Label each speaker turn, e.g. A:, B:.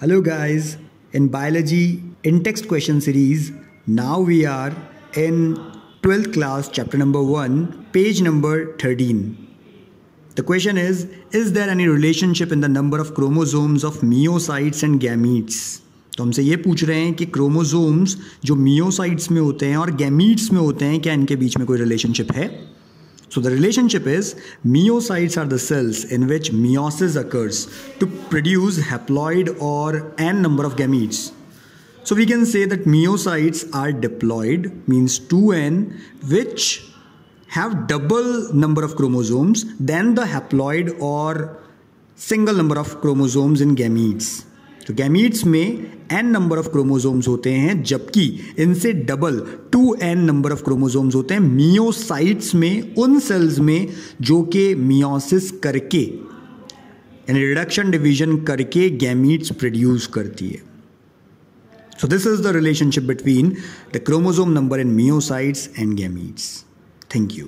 A: Hello guys, in biology in text question series, now we are in 12th class chapter number 1, page number 13. The question is, is there any relationship in the number of chromosomes of myocytes and gametes? तो हमसे ये पूछ रहे हैं कि chromosomes जो myocytes में होते हैं और गैमीट्स में होते हैं क्या इनके बीच में कोई रिलेशनशिप है So the relationship is myocytes are the cells in which meiosis occurs to produce haploid or n number of gametes. So we can say that myocytes are diploid means 2n which have double number of chromosomes than the haploid or single number of chromosomes in gametes. तो gametes में N number of chromosomes होते हैं, जबकि इनसे double two n number of chromosomes होते हैं myocytes में, उन सेल्स में, जो कि मियोसिस करके, यानी रिडक्शन डिवीज़न करके गैमीट्स प्रोड्यूस करती है। So this is the relationship between the chromosome number in meiocytes and gametes thank you